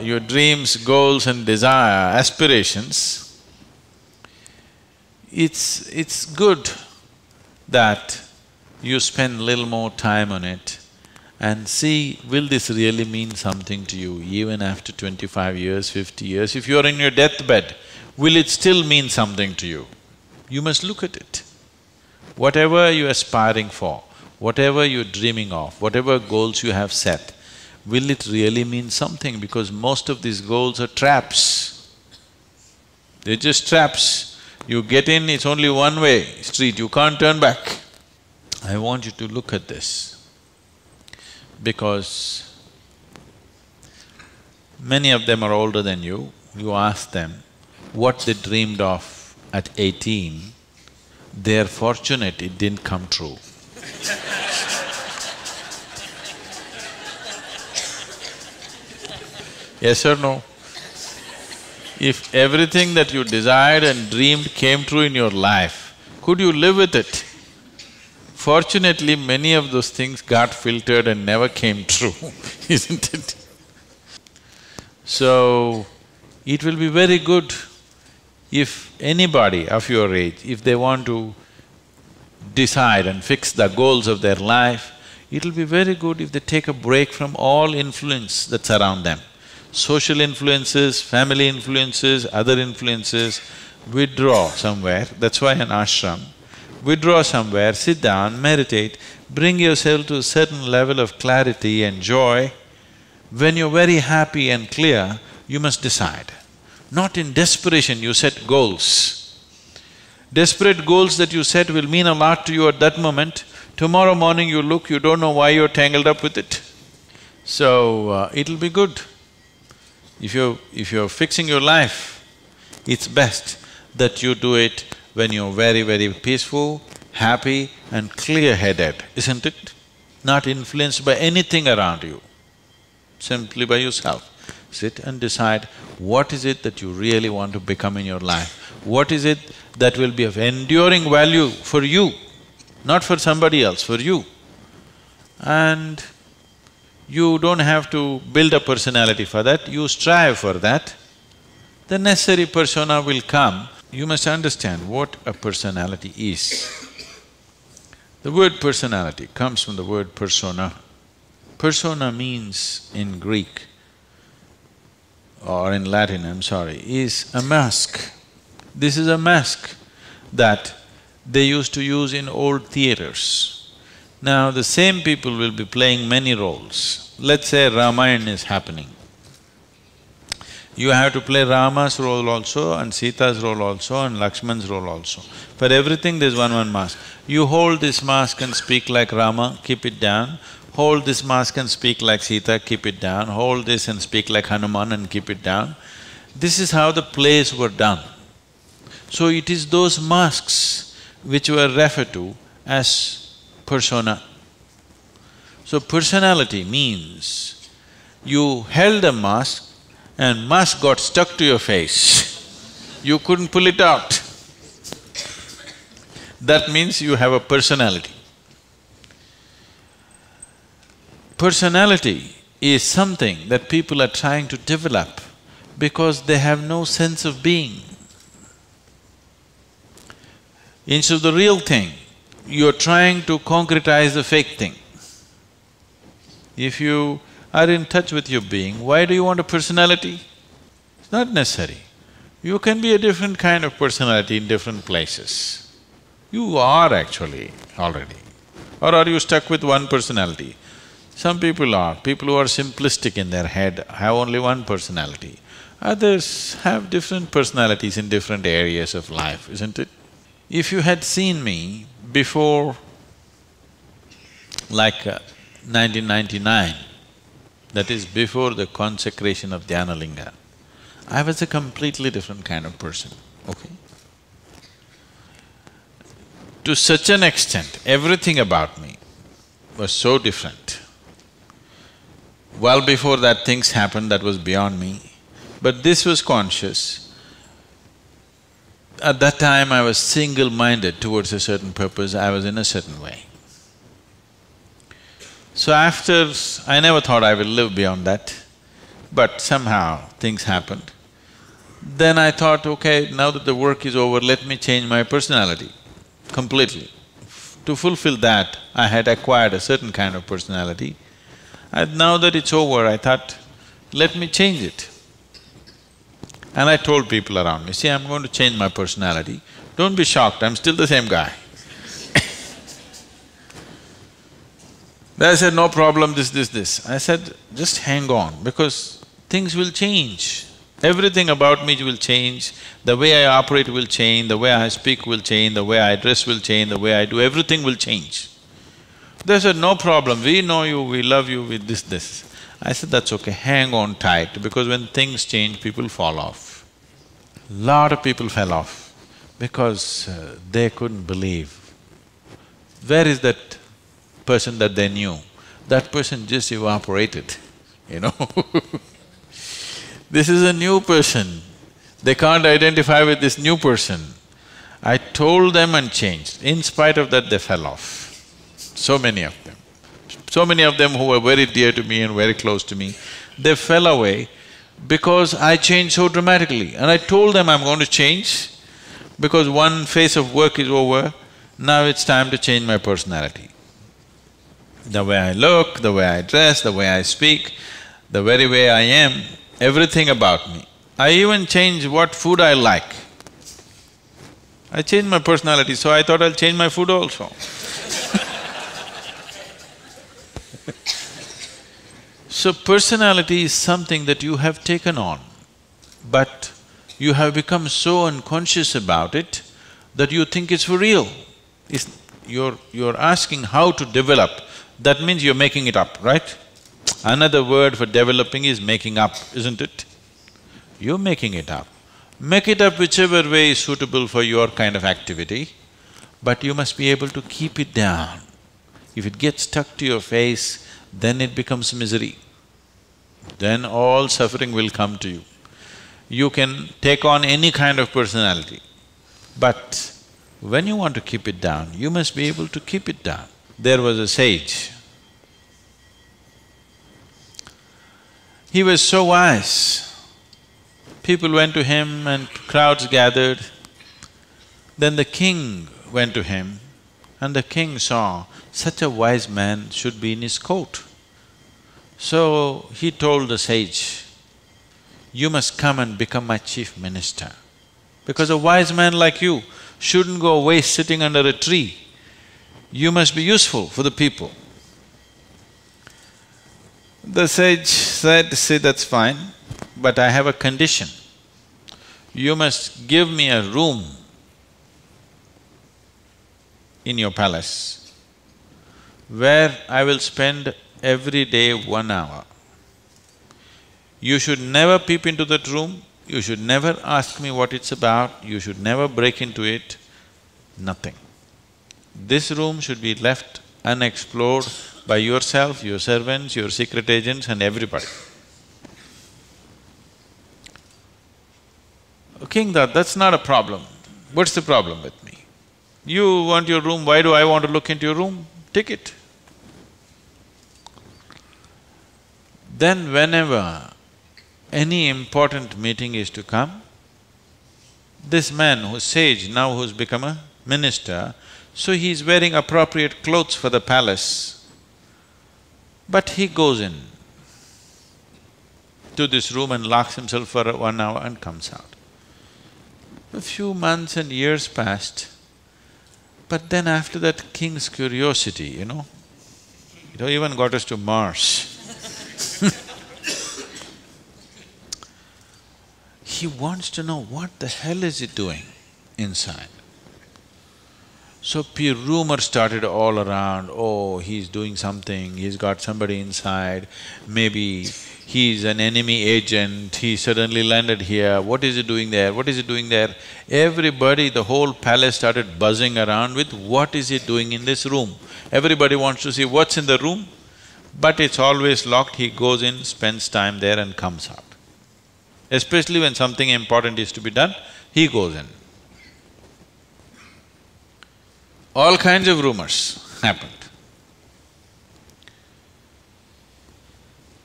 your dreams, goals and desire, aspirations, it's… it's good that you spend little more time on it and see, will this really mean something to you even after twenty-five years, fifty years? If you're in your deathbed, will it still mean something to you? You must look at it. Whatever you're aspiring for, whatever you're dreaming of, whatever goals you have set, will it really mean something? Because most of these goals are traps. They're just traps. You get in, it's only one way street, you can't turn back. I want you to look at this because many of them are older than you, you ask them what they dreamed of at eighteen, they're fortunate it didn't come true. yes or no? If everything that you desired and dreamed came true in your life, could you live with it? Fortunately, many of those things got filtered and never came true, isn't it? So, it will be very good if anybody of your age, if they want to decide and fix the goals of their life, it'll be very good if they take a break from all influence that's around them. Social influences, family influences, other influences, withdraw somewhere, that's why an ashram withdraw somewhere, sit down, meditate, bring yourself to a certain level of clarity and joy. When you're very happy and clear, you must decide. Not in desperation you set goals. Desperate goals that you set will mean a lot to you at that moment. Tomorrow morning you look, you don't know why you're tangled up with it. So, uh, it'll be good. If you if you're fixing your life, it's best that you do it when you're very, very peaceful, happy and clear-headed, isn't it? Not influenced by anything around you, simply by yourself. Sit and decide what is it that you really want to become in your life, what is it that will be of enduring value for you, not for somebody else, for you. And you don't have to build a personality for that, you strive for that. The necessary persona will come you must understand what a personality is. The word personality comes from the word persona. Persona means in Greek or in Latin, I'm sorry, is a mask. This is a mask that they used to use in old theaters. Now, the same people will be playing many roles. Let's say Ramayana is happening. You have to play Rama's role also and Sita's role also and Lakshman's role also. For everything there's one one mask. You hold this mask and speak like Rama, keep it down. Hold this mask and speak like Sita, keep it down. Hold this and speak like Hanuman and keep it down. This is how the plays were done. So it is those masks which were referred to as persona. So personality means you held a mask and mask got stuck to your face, you couldn't pull it out. That means you have a personality. Personality is something that people are trying to develop because they have no sense of being. Instead of the real thing, you're trying to concretize the fake thing. If you are in touch with your being, why do you want a personality? It's not necessary. You can be a different kind of personality in different places. You are actually already. Or are you stuck with one personality? Some people are, people who are simplistic in their head have only one personality. Others have different personalities in different areas of life, isn't it? If you had seen me before like uh, 1999, that is before the consecration of Dhyanalinga, I was a completely different kind of person, okay? To such an extent, everything about me was so different. Well before that things happened that was beyond me, but this was conscious. At that time I was single-minded towards a certain purpose, I was in a certain way. So after… I never thought I will live beyond that. but somehow things happened. Then I thought, okay, now that the work is over, let me change my personality completely. To fulfill that, I had acquired a certain kind of personality. And now that it's over, I thought, let me change it. And I told people around me, see, I'm going to change my personality. Don't be shocked, I'm still the same guy. They said, no problem, this, this, this. I said, just hang on, because things will change. Everything about me will change, the way I operate will change, the way I speak will change, the way I dress will change, the way I do, everything will change. They said, no problem, we know you, we love you with this, this. I said, that's okay, hang on tight, because when things change, people fall off. Lot of people fell off because uh, they couldn't believe. Where is that person that they knew? That person just evaporated, you know This is a new person, they can't identify with this new person. I told them and changed, in spite of that they fell off, so many of them. So many of them who were very dear to me and very close to me, they fell away because I changed so dramatically. And I told them I'm going to change because one phase of work is over, now it's time to change my personality. The way I look, the way I dress, the way I speak, the very way I am, everything about me. I even change what food I like. I changed my personality, so I thought I'll change my food also So personality is something that you have taken on, but you have become so unconscious about it that you think it's for real. It's, you're… you're asking how to develop, that means you're making it up, right? Another word for developing is making up, isn't it? You're making it up. Make it up whichever way is suitable for your kind of activity, but you must be able to keep it down. If it gets stuck to your face, then it becomes misery then all suffering will come to you. You can take on any kind of personality, but when you want to keep it down, you must be able to keep it down. There was a sage. He was so wise. People went to him and crowds gathered. Then the king went to him and the king saw such a wise man should be in his court. So he told the sage, you must come and become my chief minister. Because a wise man like you shouldn't go away sitting under a tree. You must be useful for the people. The sage said, see, that's fine, but I have a condition. You must give me a room in your palace where I will spend every day one hour. You should never peep into that room, you should never ask me what it's about, you should never break into it, nothing. This room should be left unexplored by yourself, your servants, your secret agents and everybody. King thought, that's not a problem. What's the problem with me? You want your room, why do I want to look into your room? Take it. Then whenever any important meeting is to come, this man who's sage, now who's become a minister, so he's wearing appropriate clothes for the palace, but he goes in to this room and locks himself for one hour and comes out. A few months and years passed, but then after that king's curiosity, you know, it even got us to Mars he wants to know what the hell is he doing inside. So rumor started all around, oh, he's doing something, he's got somebody inside, maybe he's an enemy agent, he suddenly landed here, what is he doing there, what is he doing there? Everybody, the whole palace started buzzing around with what is he doing in this room. Everybody wants to see what's in the room, but it's always locked, he goes in, spends time there and comes out. Especially when something important is to be done, he goes in. All kinds of rumors happened.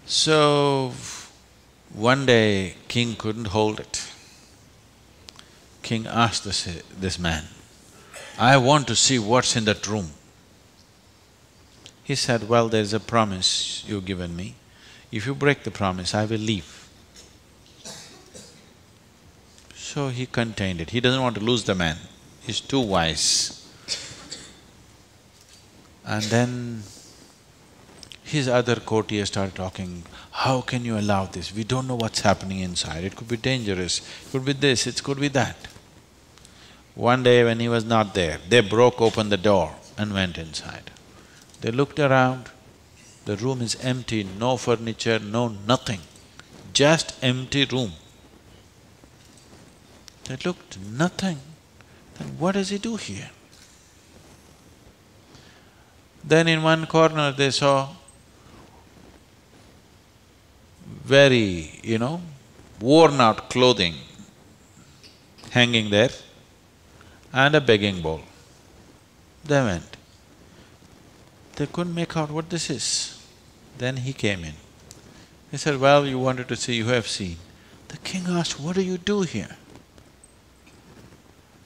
So, One day, king couldn't hold it. King asked this, this man, I want to see what's in that room. He said, well, there's a promise you've given me. If you break the promise, I will leave. So he contained it. He doesn't want to lose the man. He's too wise. And then his other courtiers started talking, how can you allow this? We don't know what's happening inside, it could be dangerous, it could be this, it could be that. One day when he was not there, they broke open the door and went inside. They looked around, the room is empty, no furniture, no nothing, just empty room. They looked, nothing. Then what does he do here? Then in one corner they saw very, you know, worn out clothing hanging there and a begging bowl. They went. They couldn't make out what this is. Then he came in. He said, well, you wanted to see, you have seen. The king asked, what do you do here?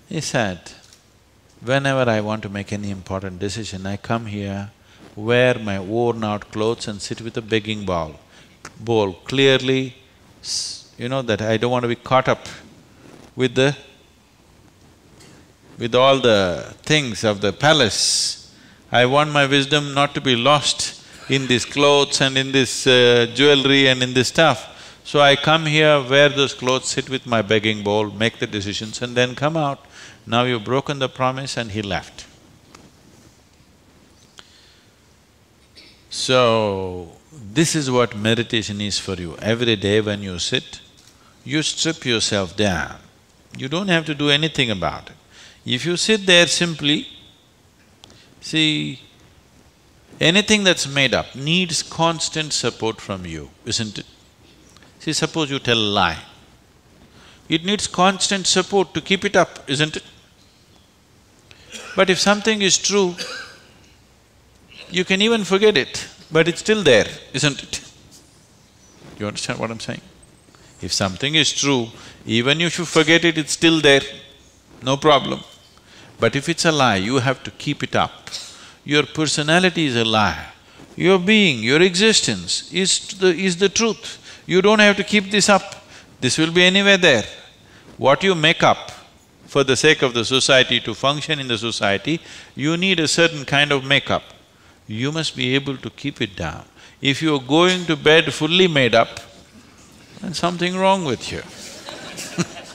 He said, whenever I want to make any important decision, I come here, wear my worn out clothes and sit with a begging bowl bowl clearly, you know, that I don't want to be caught up with the… with all the things of the palace. I want my wisdom not to be lost in these clothes and in this uh, jewelry and in this stuff. So I come here, wear those clothes, sit with my begging bowl, make the decisions and then come out. Now you've broken the promise and he left. So, this is what meditation is for you. Every day when you sit, you strip yourself down. You don't have to do anything about it. If you sit there simply, see, anything that's made up needs constant support from you, isn't it? See, suppose you tell a lie. It needs constant support to keep it up, isn't it? But if something is true, you can even forget it but it's still there, isn't it? You understand what I'm saying? If something is true, even if you forget it, it's still there, no problem. But if it's a lie, you have to keep it up. Your personality is a lie. Your being, your existence is the… is the truth. You don't have to keep this up. This will be anywhere there. What you make up for the sake of the society to function in the society, you need a certain kind of makeup you must be able to keep it down. If you're going to bed fully made up, then something wrong with you.